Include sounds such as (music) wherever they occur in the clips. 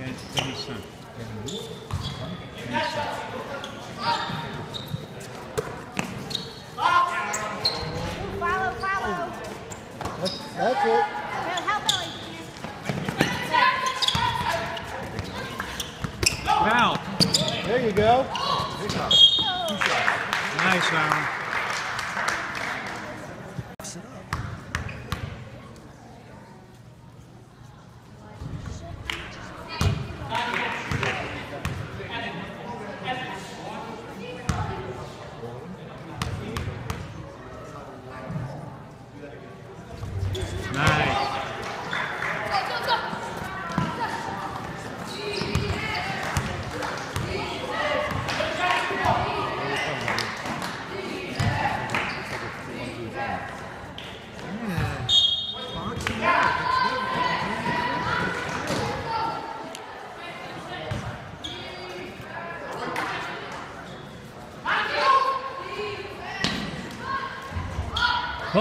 Ken, Kenny's son. Kenny's son. Follow, follow. That's, that's it. Good, help Ellie. Foul. There you go. Nice, Aaron. Nice.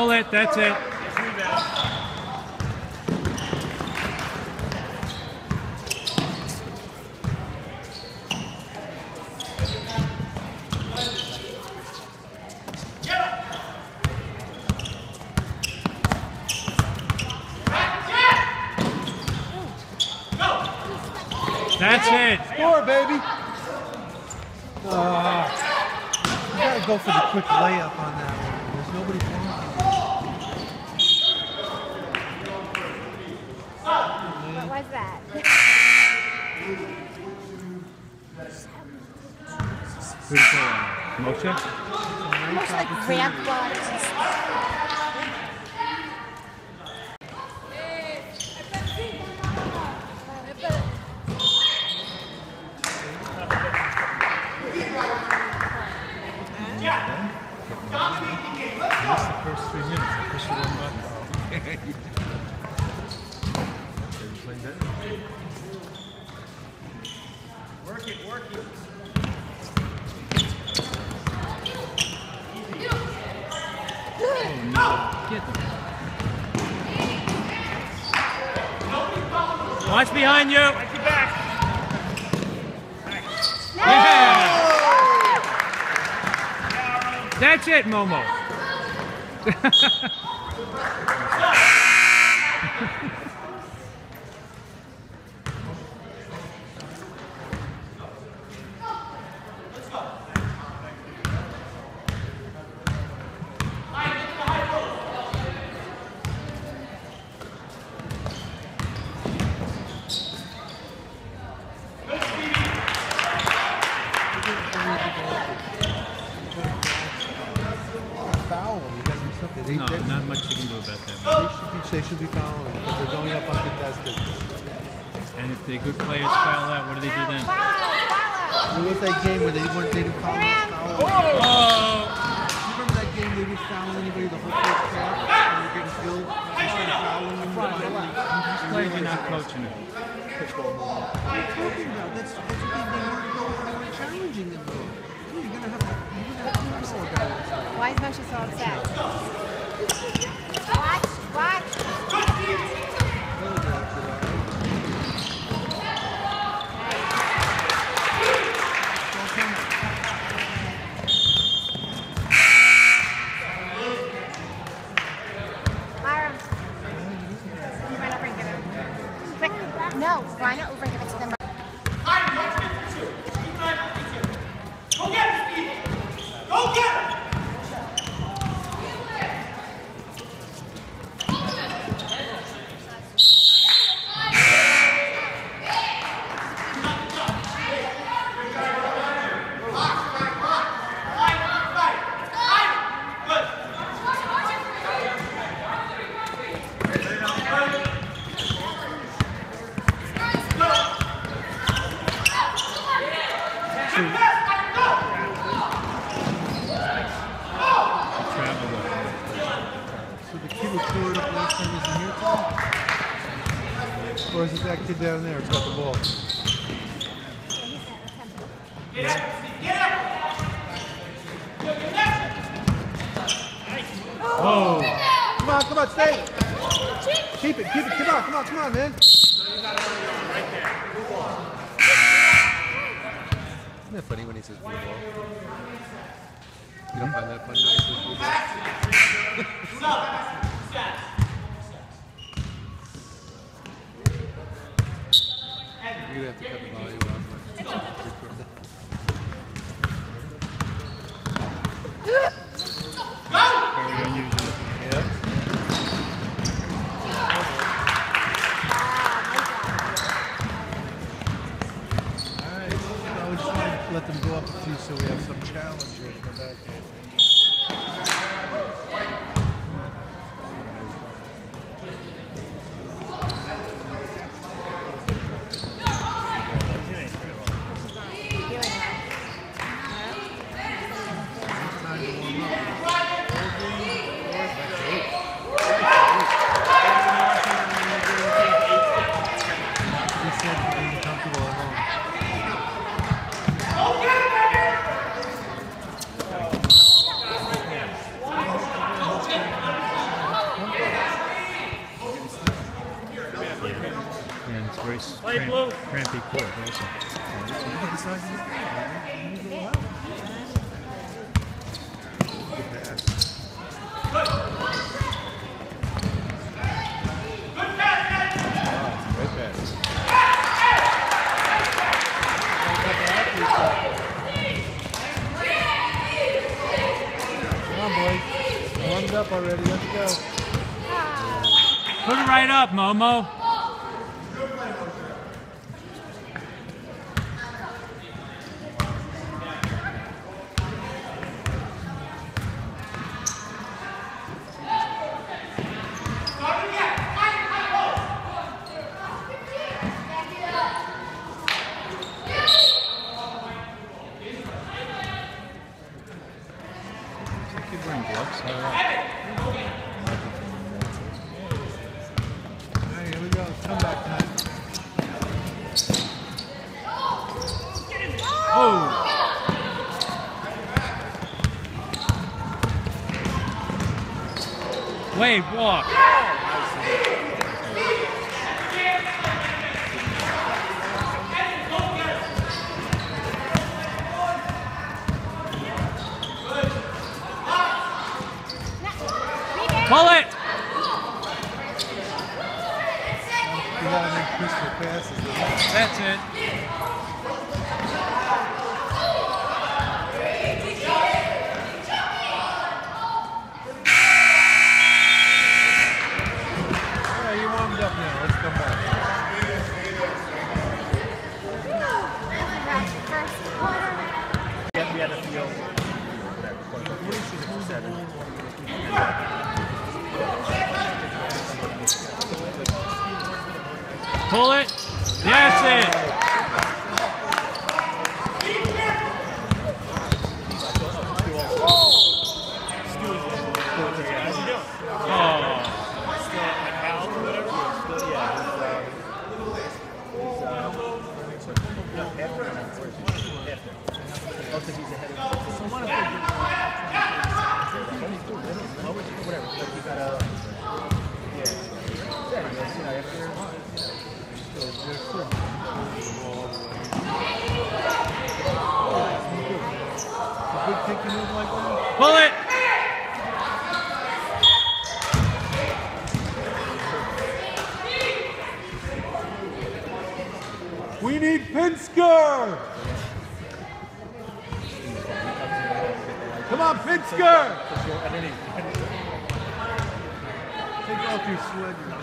Pull it, that's it. That's it. Score, baby. Uh, you gotta go for the quick layup on that one. Was that? Who do you? Moshe? Like ramp bodies. That's the first three minutes. I push the one button. Work it, work it. Get them. Watch behind you. Watch your back. Yeah. That's it, Momo. Foul them. You gotta do something. They, No, they, not much you can do about that. they should be, they should be fouling because they're going up uncontested. And if the good players foul out, what do they do then? Follow, follow. There was that game where they weren't they didn't foul. Around. foul. Oh! You remember that game they didn't foul anybody the whole first half and you're getting killed instead of fouling them? These players are not coaching it. What are you talking about? That's, that's what they, they weren't going. They weren't challenging them though. You're gonna have you're gonna have two more guys. Why is Moshe so upset? job, Momo. Does that kid wearing gloves? Oh. Wave walk. Call it. That's it. Pull it. Woodland.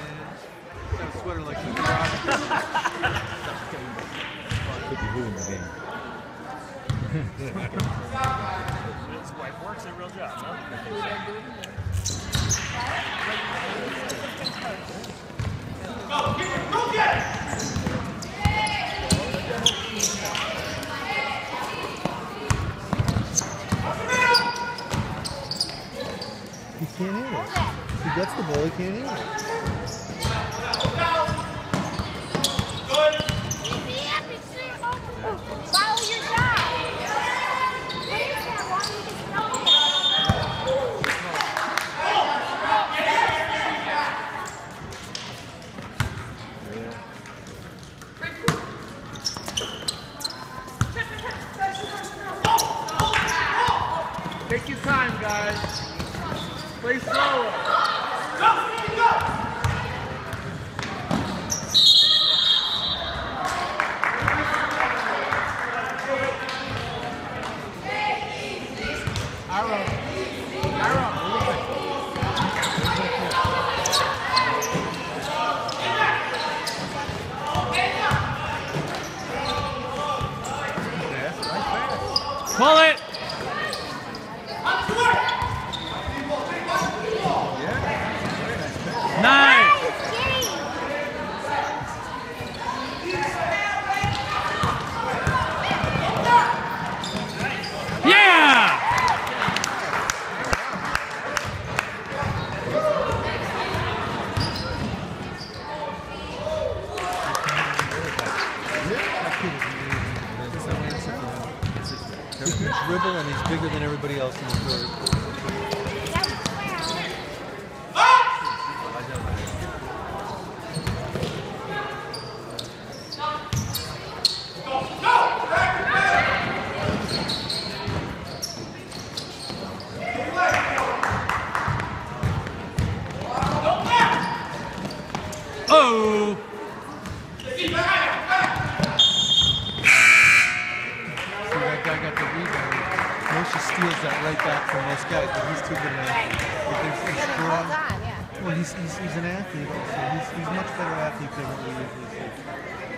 He's, he's much better athlete than what we usually see.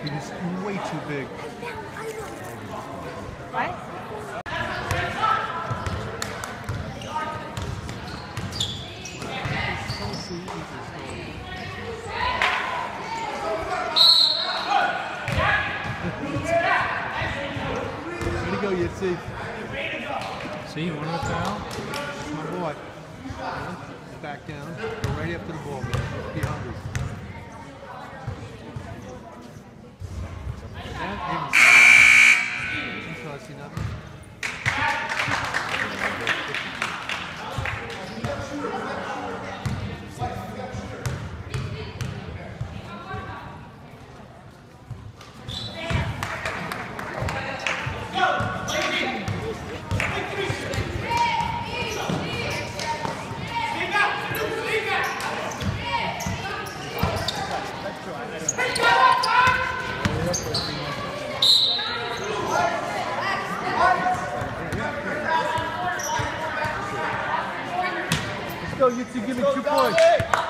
He was way too big. What? To go, Yitzi. See, one more time. Yo, you two, give me two points.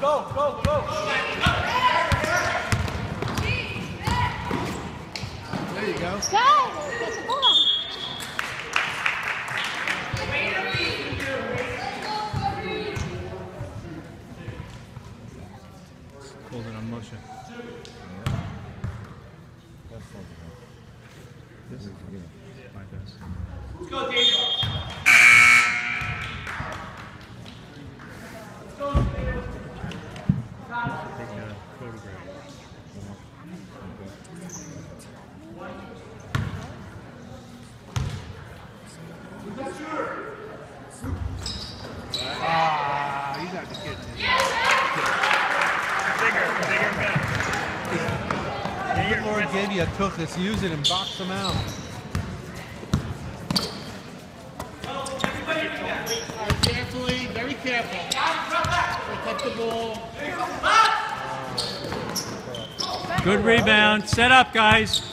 go, go, go. There you go. Go! Cook use it and box them out. Carefully, very careful. Protect the ball. Good rebound. Set up, guys.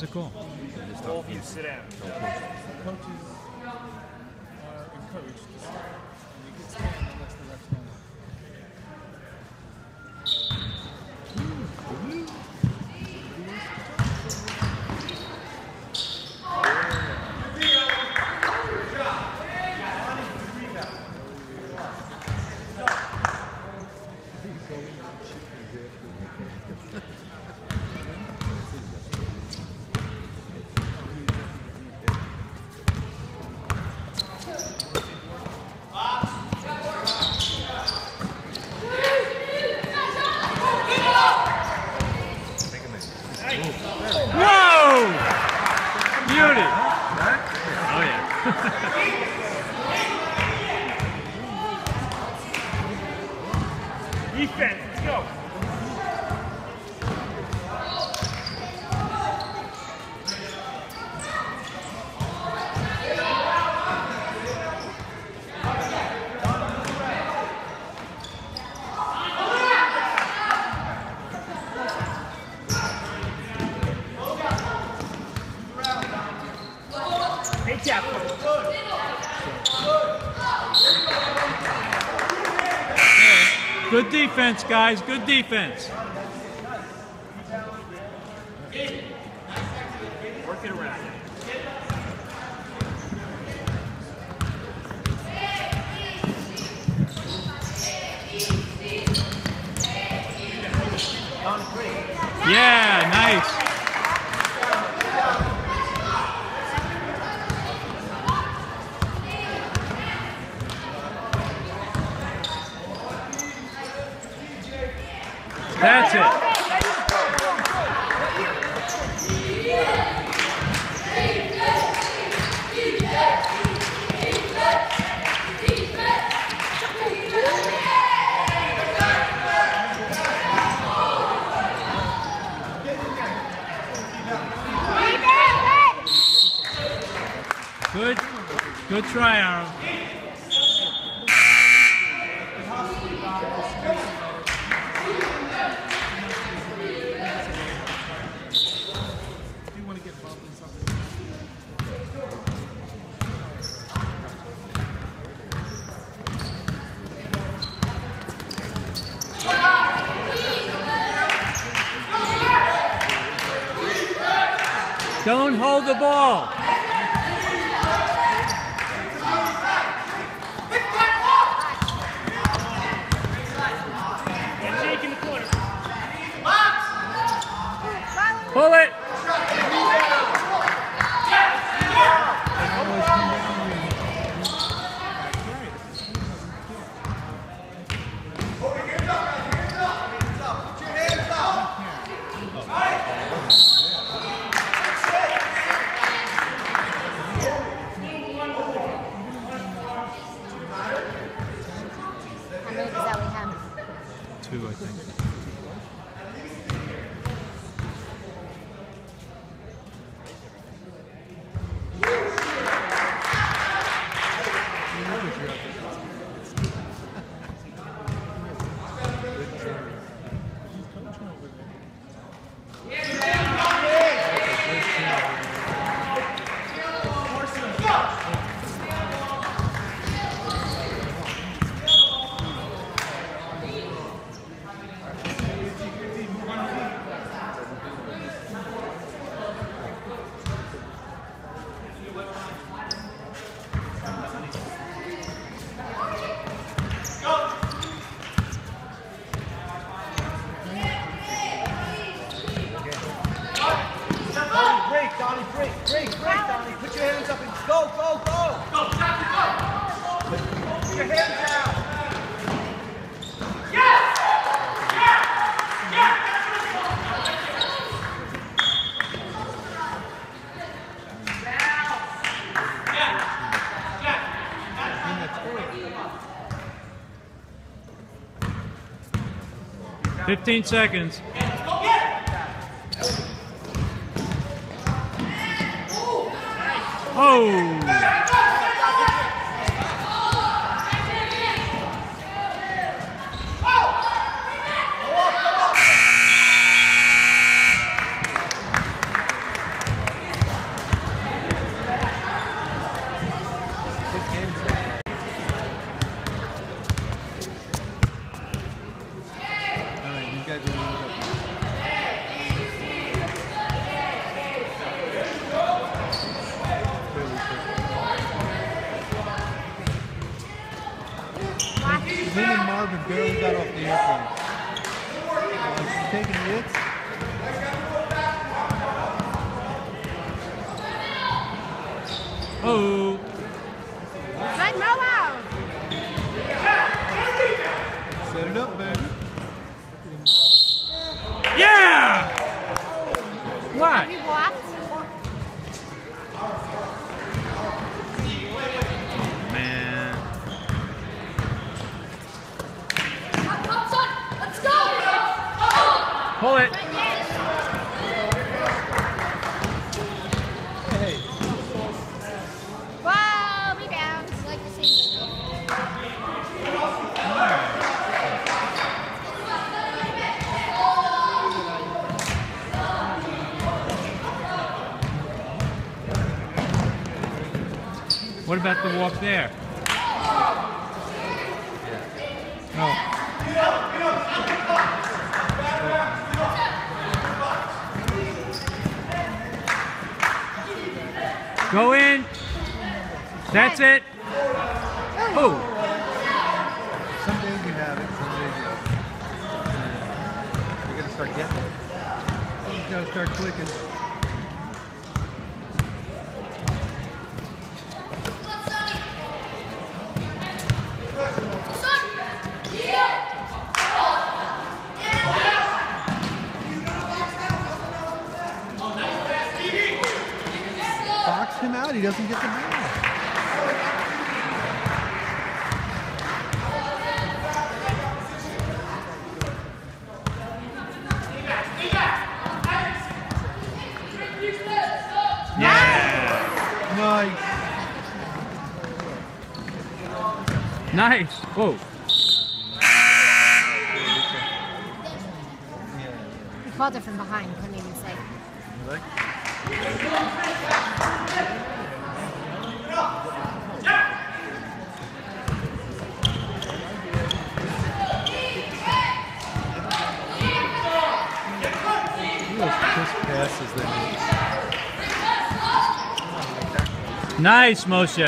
musical? Wolf, you. defense, guys. Good defense. Don't hold the ball. 15 seconds. Oh! off the airplane. Uh, taking hits. Oh. to walk there. out. He doesn't get the ball. Nice. Nice. Whoa. Nice, Moshe.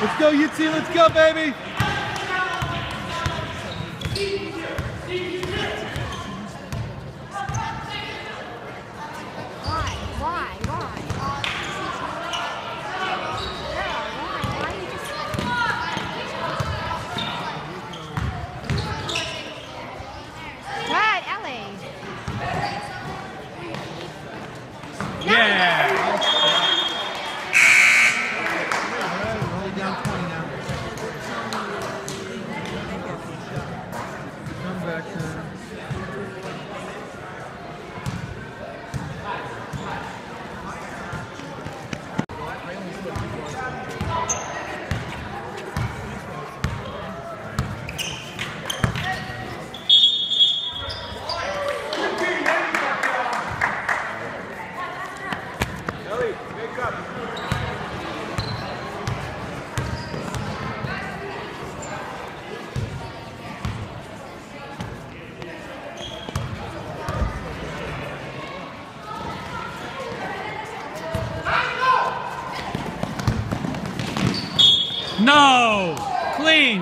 Let's go, UT. Let's go, baby.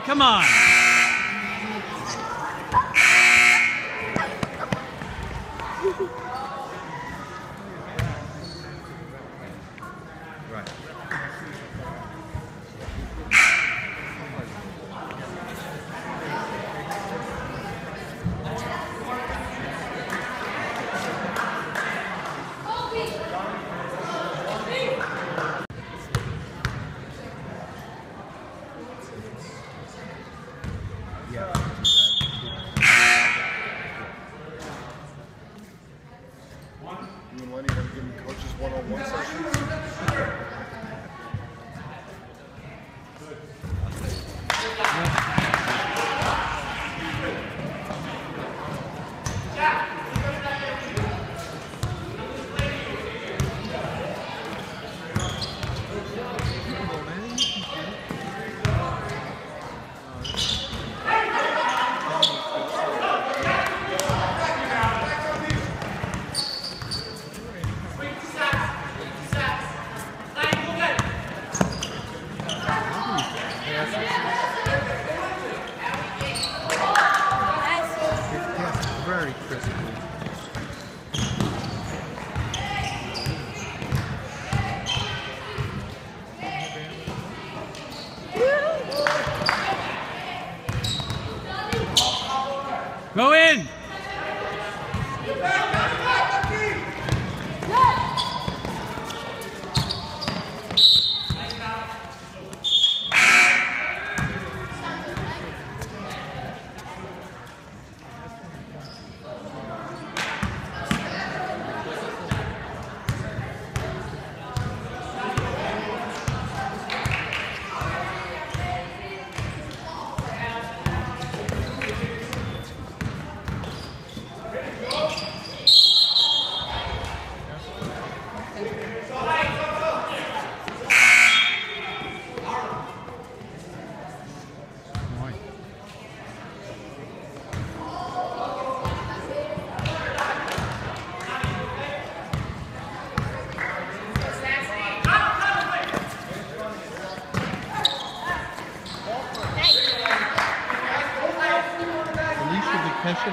Come on.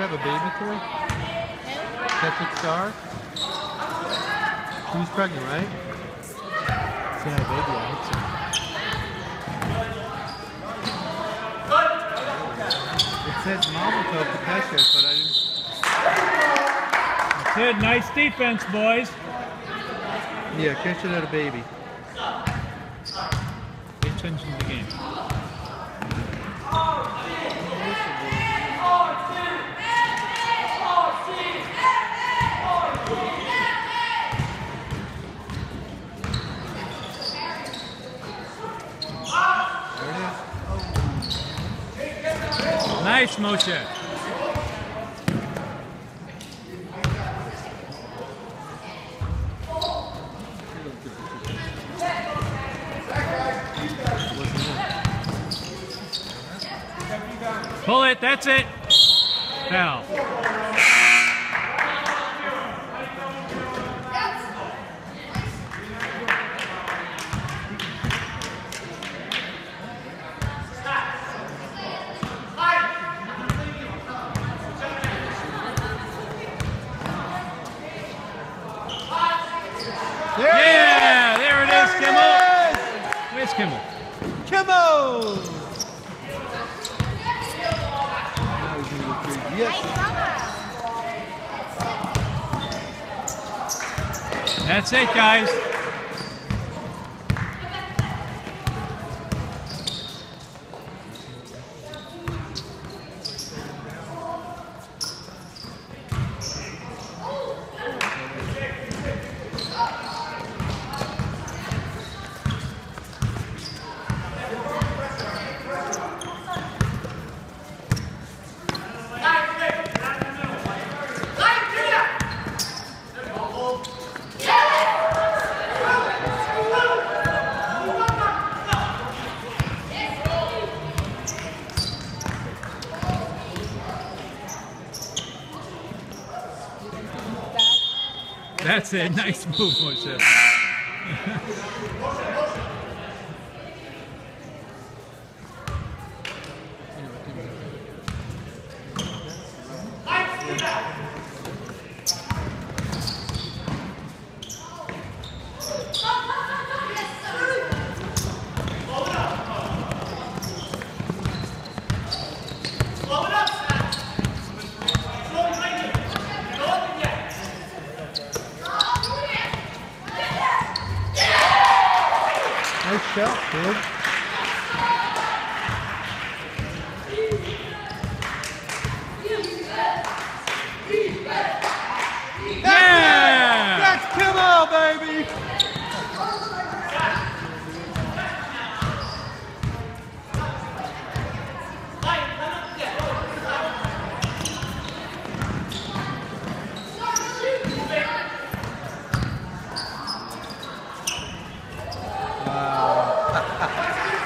Have a baby toy? Kesha Star? She's pregnant, right? She had a baby, I hope so. It says to Kesha, but I didn't. That's it. Nice defense, boys. Yeah, Kesha had a baby. Pay attention to the game. There it is. Nice, Moshe. Pull it. That's it. Foul. There Yeah, there it is, There it Kimmel. Where's Kimmel? Kimmo! Now he's gonna go crazy. Yes. That's it, guys. That's it. Nice move, Moshe. (laughs)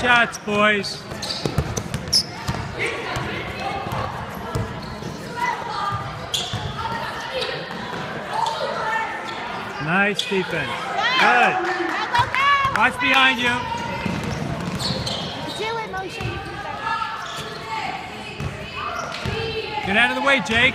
shots, boys. Nice defense. Good. Go, go, go! Watch behind you. Get out of the way. Jake.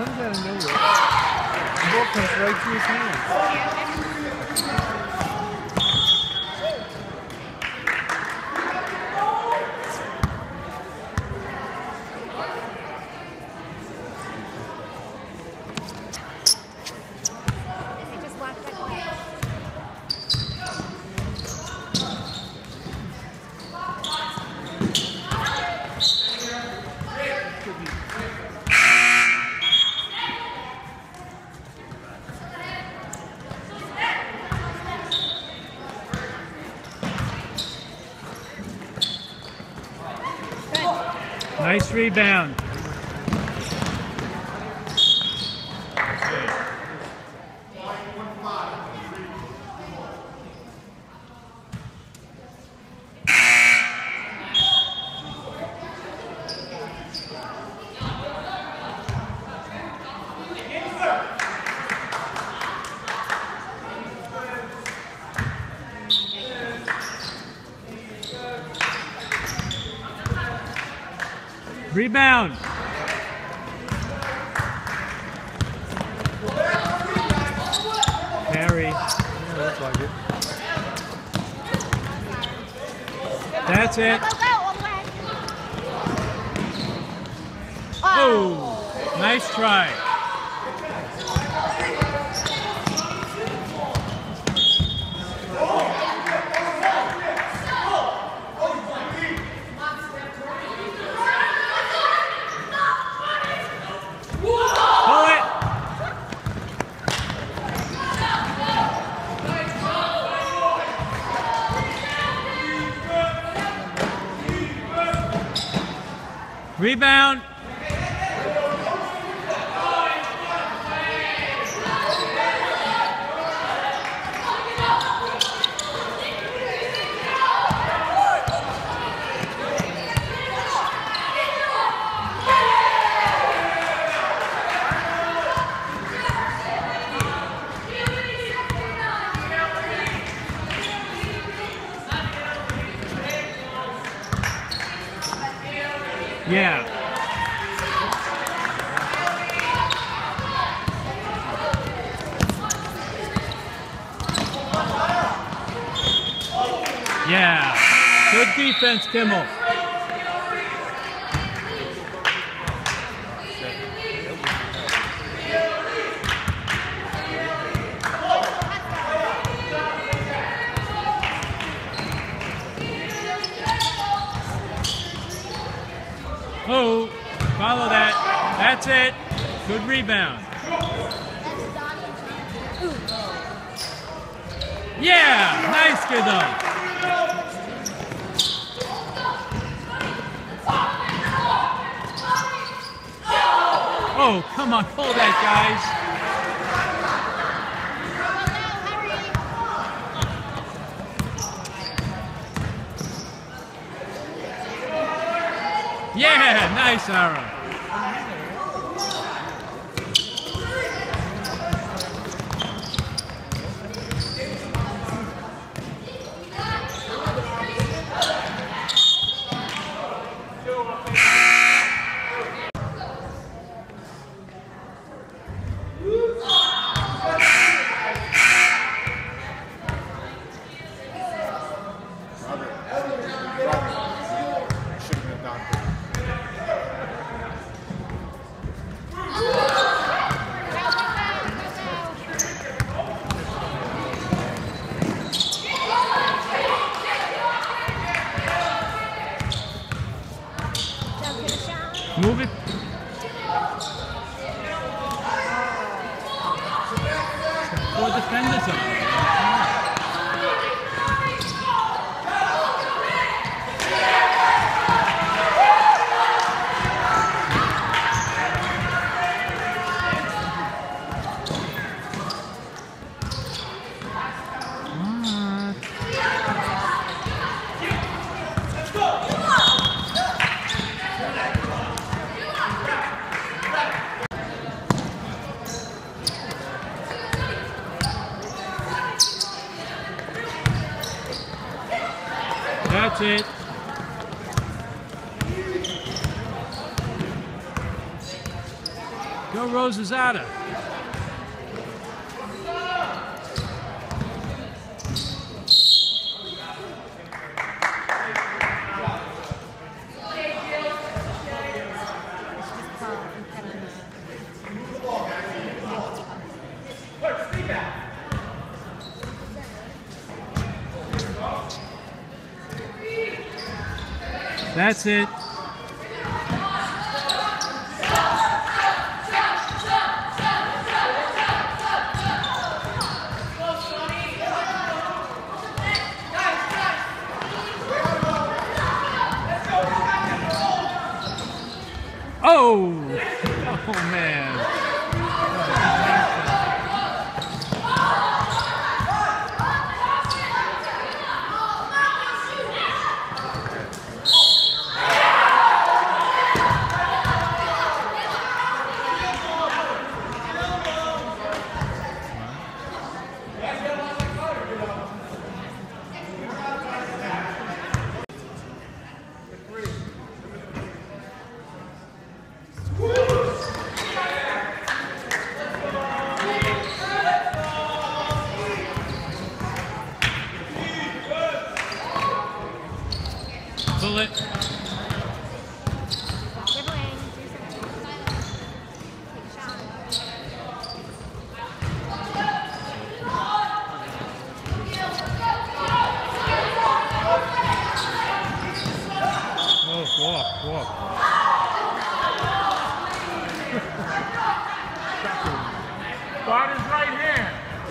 Comes out of nowhere. The ball comes right through his hands. it. He just walked that way. Nice rebound. Rebound. Carry. Yeah, looks like it. That's it. Oh, nice try. Pull it. Rebound. Yeah. Yeah. Good defense, Kimmel. Good rebound. Yeah, nice kid though. Oh, come on, call that, guys. Yeah, nice arrow. Lozada. That's it.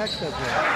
Texas.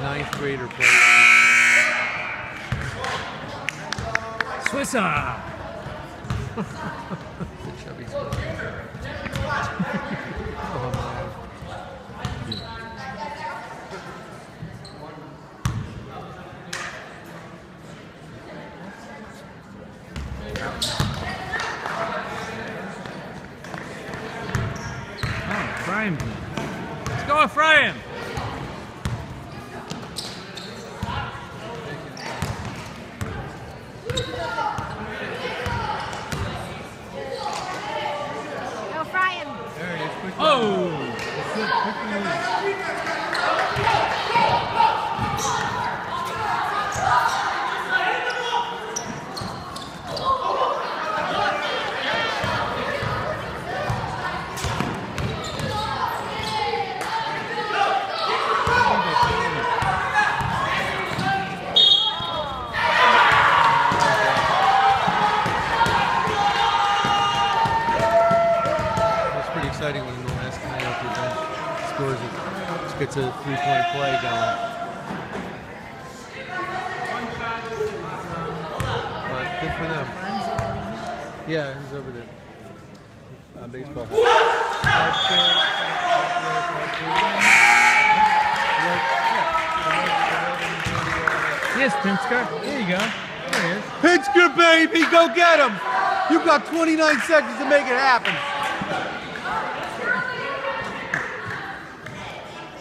Ninth grader player. Swisser. The chubby oh. Oh. Let's go. Go fry him. There he is. Quick Oh. Good, quick move. It's pretty exciting when the last guy off your bench scores it. Just gets a three-point play going. But good for them. Yeah, he's over there. Uh, baseball. Yes, Pinsker. There you go. There he is. Pinsker, baby, go get him! You've got 29 seconds to make it happen.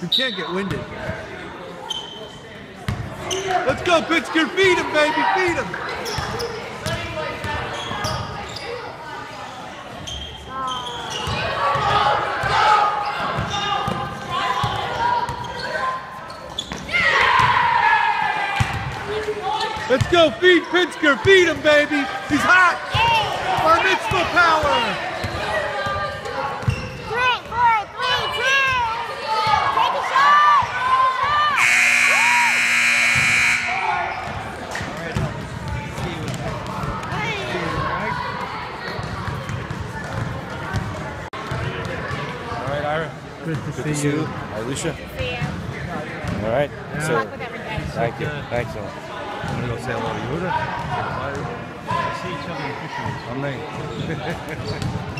You can't get winded. Let's go, Pinsker. Feed him, baby. Feed him. Let's go, feed Pinsker. Feed him, baby. He's hot. Bar mitzvah power. Three, four, three, two. Take a shot. All right, Ira. Good to Good to see you. Alicia. Take a. See you. All right. Good So, luck with everything. thank you. Thanks me lo sé ahora. Sí, chaval, sí, (laughs)